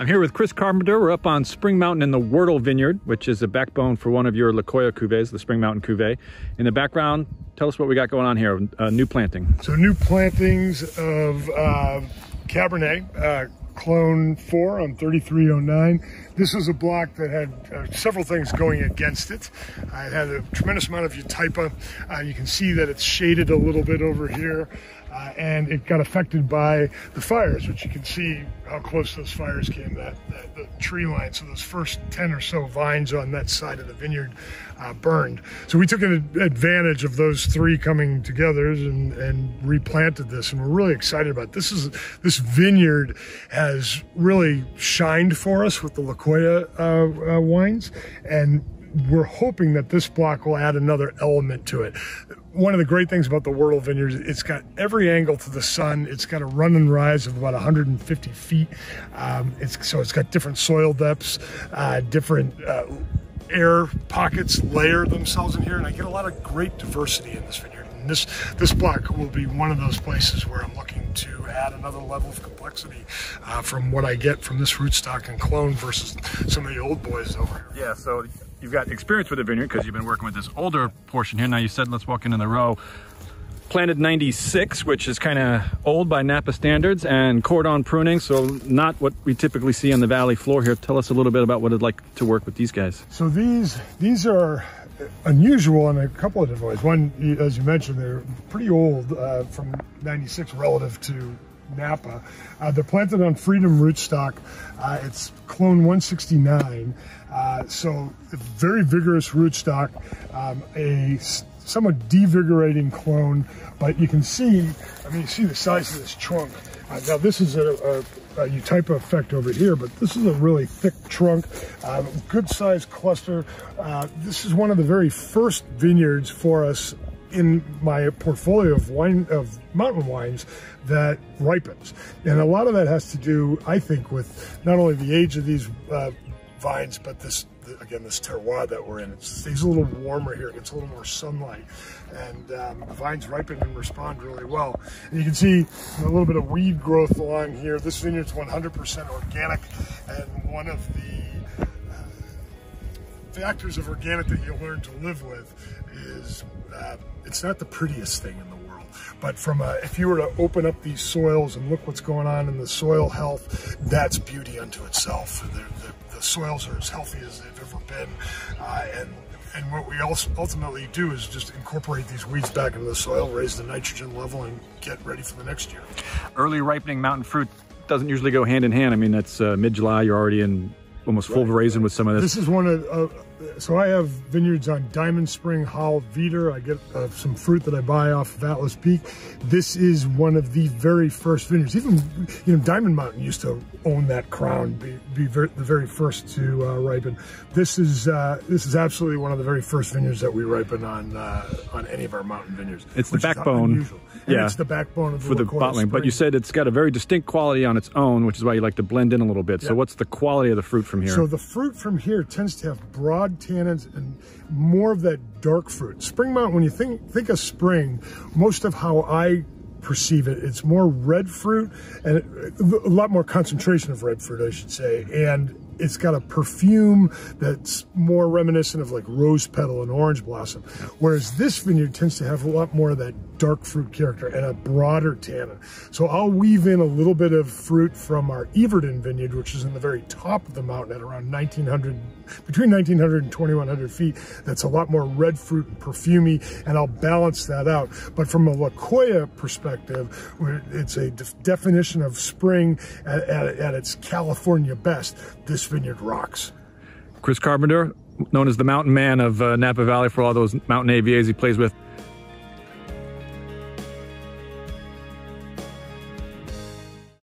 I'm here with Chris Carpenter. We're up on Spring Mountain in the Wurtele Vineyard, which is a backbone for one of your Lokoya cuvées, the Spring Mountain cuvée. In the background, tell us what we got going on here, uh, new planting. So new plantings of uh, Cabernet, uh, clone 4 on 3309. This was a block that had uh, several things going against it. Uh, it had a tremendous amount of Eutypa. Uh, you can see that it's shaded a little bit over here. Uh, and it got affected by the fires, which you can see how close those fires came, that, that the tree line. So those first 10 or so vines on that side of the vineyard uh, burned. So we took an advantage of those three coming together and, and replanted this. And we're really excited about it. this. Is This vineyard has really shined for us with the Lokoya uh, uh, wines. And we're hoping that this block will add another element to it one of the great things about the Wurtele Vineyards, it's got every angle to the sun. It's got a run and rise of about 150 feet. Um, it's so it's got different soil depths, uh, different uh, air pockets layer themselves in here, and I get a lot of great diversity in this vineyard. And this this block will be one of those places where I'm looking to add another level of complexity uh, from what I get from this rootstock and clone versus some of the old boys over here. Yeah, so you've got experience with the vineyard because you've been working with this older portion here. Now you said let's walk into the row. Planted 96, which is kind of old by Napa standards, and cordon pruning, so not what we typically see on the valley floor here. Tell us a little bit about what it'd like to work with these guys. So these these are unusual in a couple of different ways. One, as you mentioned, they're pretty old uh, from 96 relative to Napa. Uh, they're planted on Freedom rootstock. Uh, it's clone 169. Uh, so very vigorous rootstock, um, a somewhat devigorating clone, but you can see, I mean, you see the size of this trunk. Uh, now this is a, a Eutypa effect over here, but this is a really thick trunk, uh, good sized cluster. Uh, this is one of the very first vineyards for us in my portfolio of wine of mountain wines that ripens and a lot of that has to do i think with not only the age of these uh, vines but this again this terroir that we're in it stays a little warmer here. It gets a little more sunlight. And um, the vines ripen and respond really well. And you can see a little bit of weed growth along here. This vineyard's 100% organic. And one of the uh, factors of organic that you'll learn to live with is uh, it's not the prettiest thing in the world, but from a, if you were to open up these soils and look what's going on in the soil health, that's beauty unto itself. The, the, the soils are as healthy as they've ever been, uh, and and what we also ultimately do is just incorporate these weeds back into the soil, raise the nitrogen level, and get ready for the next year. Early ripening mountain fruit doesn't usually go hand in hand. I mean, that's uh, mid-July. You're already in almost full right, raisin right. with some of this. This is one of uh, so I have vineyards on Diamond Spring, Howell, Veeder. I get uh, some fruit that I buy off of Atlas Peak. This is one of the very first vineyards. Even, you know, Diamond Mountain used to own that crown, be, be ver the very first to uh, ripen. This is uh, this is absolutely one of the very first vineyards that we ripen on uh, on any of our mountain vineyards. It's the backbone. yeah, it's the backbone of the for the bottling. But you said it's got a very distinct quality on its own, which is why you like to blend in a little bit. So what's the quality of the fruit from here? So the fruit from here tends to have broad tannins and more of that dark fruit. Spring Mountain, when you think think of spring, most of how I perceive it, it's more red fruit and a lot more concentration of red fruit, I should say, and it's got a perfume that's more reminiscent of like rose petal and orange blossom. Whereas this vineyard tends to have a lot more of that dark fruit character and a broader tannin. So I'll weave in a little bit of fruit from our Everton vineyard, which is in the very top of the mountain at around 1900, between 1900 and 2100 feet. That's a lot more red fruit and perfumey, and I'll balance that out. But from a La Lokoya perspective, it's a definition of spring at, at, at its California best. This vineyard rocks. Chris Carpenter, known as the mountain man of uh, Napa Valley for all those mountain AVAs he plays with.